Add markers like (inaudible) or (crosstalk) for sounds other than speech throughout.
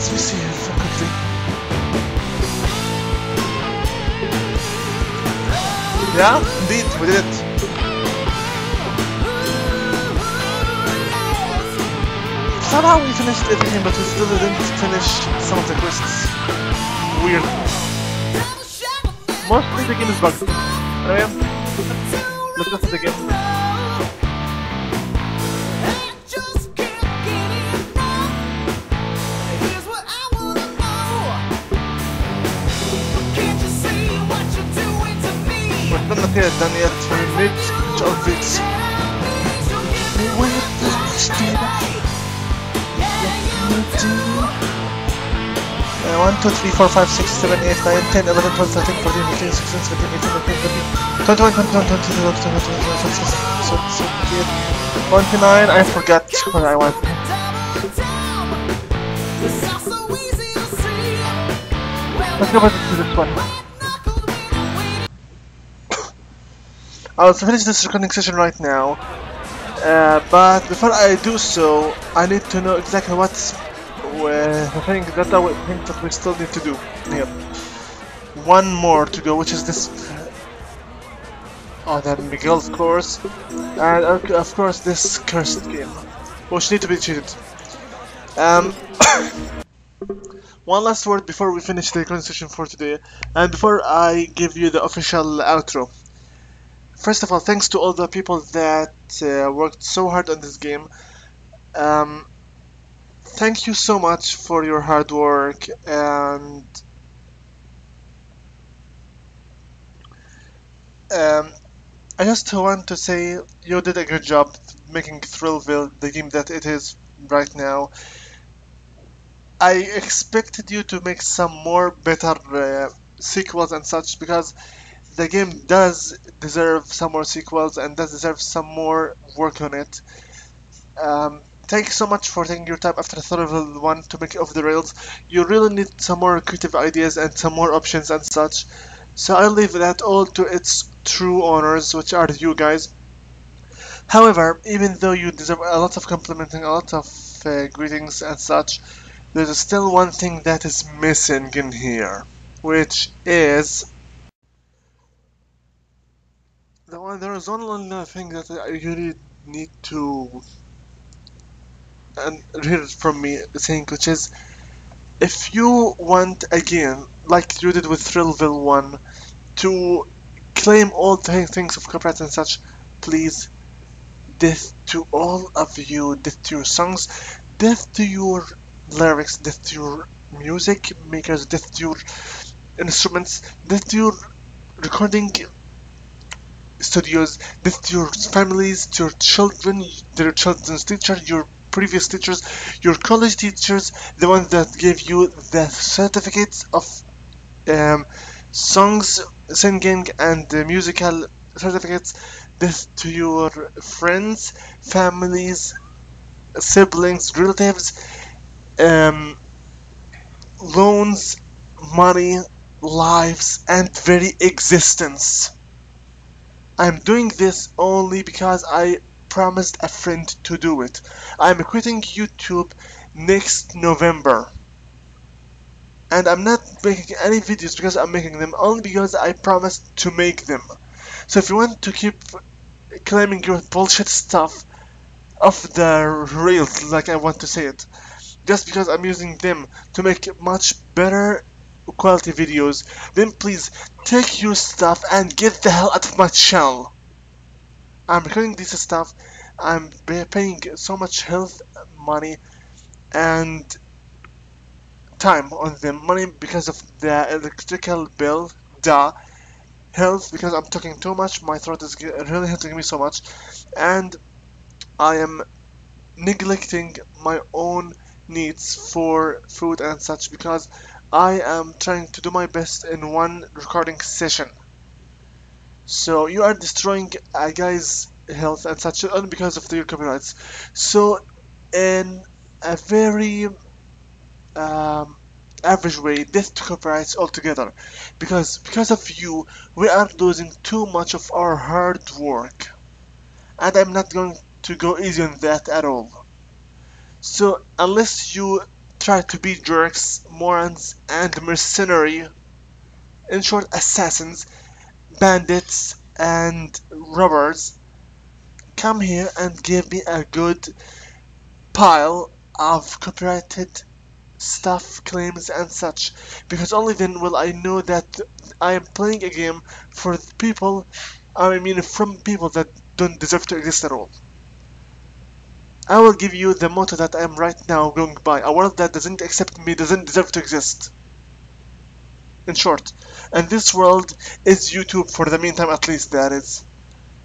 Let's me see if quickly. Yeah, indeed, we did it. Somehow we finished everything, but we still didn't finish some of the quests. Weird. Mostly the game is bugged. Anyway, let's go to the game. We're not here done yet. We're mid of it. Uh, 1, 2, 3, 4, 5, 6, 7, 8, 9, 10, 11, 12, 13, 14, 15, 16, 17, 18, 19, 20, 21, 22, 23, 24, 25, 26, 27, 28, 29, I forgot what I want. Let's go back to this one. I'll finish this recording session right now. Uh, but before I do so, I need to know exactly what's the thing that I think that we still need to do. Yep. One more to go, which is this. Oh, that Miguel's course, and of course this cursed game, which need to be cheated. Um. (coughs) One last word before we finish the recording session for today, and before I give you the official outro. First of all, thanks to all the people that uh, worked so hard on this game. Um, thank you so much for your hard work and um, I just want to say you did a good job making Thrillville the game that it is right now. I expected you to make some more better uh, sequels and such because the game does deserve some more sequels and does deserve some more work on it. Um, thank you so much for taking your time after Thrillville 1 to make it off the rails. You really need some more creative ideas and some more options and such. So I'll leave that all to its true owners, which are you guys. However, even though you deserve a lot of complimenting, a lot of uh, greetings and such, there's still one thing that is missing in here, which is one, there is one little uh, thing that I really need to and hear from me saying, which is if you want again, like you did with Thrillville 1, to claim all things of copyright and such, please, death to all of you, death to your songs, death to your lyrics, death to your music makers, death to your instruments, death to your recording studios, to your families, your children, their children's teacher, your previous teachers, your college teachers, the ones that gave you the certificates of um, songs, singing, and uh, musical certificates. This to your friends, families, siblings, relatives, um, loans, money, lives, and very existence. I'm doing this only because I promised a friend to do it. I'm quitting YouTube next November. And I'm not making any videos because I'm making them, only because I promised to make them. So if you want to keep claiming your bullshit stuff off the rails, like I want to say it, just because I'm using them to make much better quality videos, then please take your stuff and get the hell out of my channel. I'm recording this stuff, I'm paying so much health money and time on the Money because of the electrical bill, duh. Health because I'm talking too much, my throat is really hurting me so much. And I am neglecting my own needs for food and such because I am trying to do my best in one recording session. So you are destroying a guy's health and such only because of your copyrights. So in a very um, average way, death to copyrights altogether. Because because of you, we are losing too much of our hard work. And I'm not going to go easy on that at all. So unless you try to be jerks, morons, and mercenary, in short, assassins, bandits, and robbers, come here and give me a good pile of copyrighted stuff, claims, and such, because only then will I know that I am playing a game for people, I mean, from people that don't deserve to exist at all. I will give you the motto that I am right now going by. A world that doesn't accept me doesn't deserve to exist. In short. And this world is YouTube for the meantime at least that is.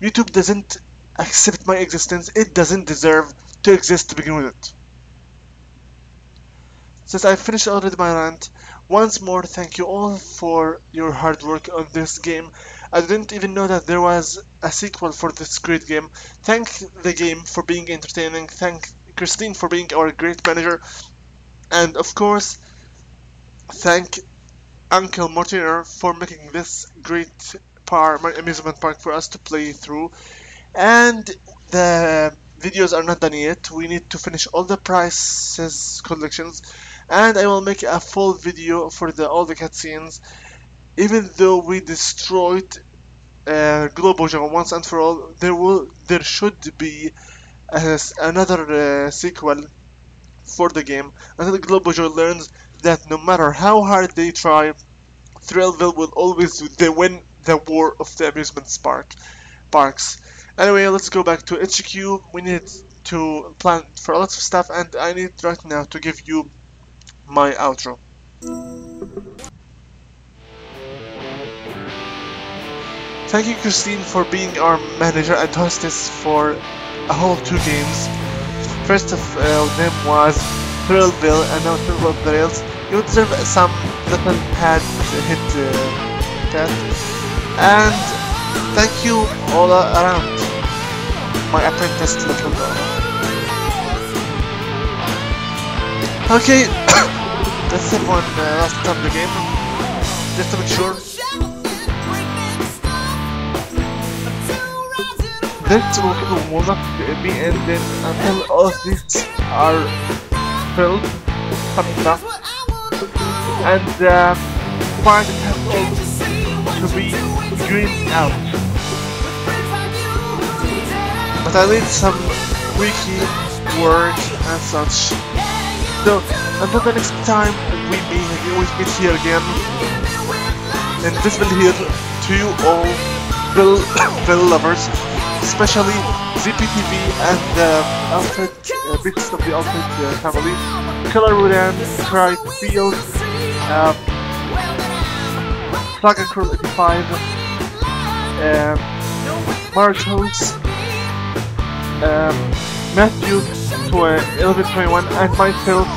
YouTube doesn't accept my existence. It doesn't deserve to exist to begin with it. Since I finished already my rant, once more thank you all for your hard work on this game. I didn't even know that there was a sequel for this great game. Thank the game for being entertaining. Thank Christine for being our great manager. And of course, thank Uncle Mortimer for making this great par amusement park for us to play through. And the videos are not done yet. We need to finish all the prices collections and I will make a full video for the all the cutscenes even though we destroyed uh, Globo-Joy once and for all there will there should be a, another uh, sequel for the game. Until Globo-Joy learns that no matter how hard they try Thrillville will always they win the war of the amusement park parks. Anyway let's go back to HQ we need to plan for a lot of stuff and I need right now to give you my outro. Thank you Christine for being our manager and hostess for a whole two games. First of uh, them was Thrillville and now Thrillville of the Rails. You deserve some little pad hit uh, that. And thank you all around my apprentice little girl. Okay, let's have one uh, last time the game, just to make sure. This will, will not be ending until all of these are filled, coming up, and uh, find the to be green out. But I need some wiki work and such. So, until the next time we meet, we meet here again, and this will be here to you all, (coughs) Bill, Bill (coughs) lovers, especially ZPTV and uh, Alfred, uh, bits of the Alfred uh, family, Killer Rudan, Cry Field, um, Saga Curl 85, um, Marcos, um, Matthew, 1121 and myself,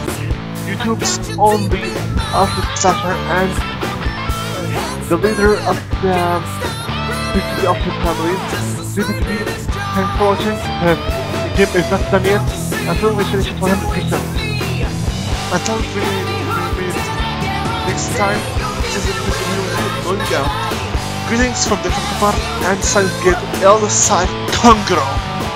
YouTube's only Alfred Sasha and the leader of the BTV Alfred family. BTV, thanks for watching. Uh, the game is not done yet until we finish it 100%. Until we, we next time, this is the video going down. Greetings from the Kampar and Silent Gate El Side Congro.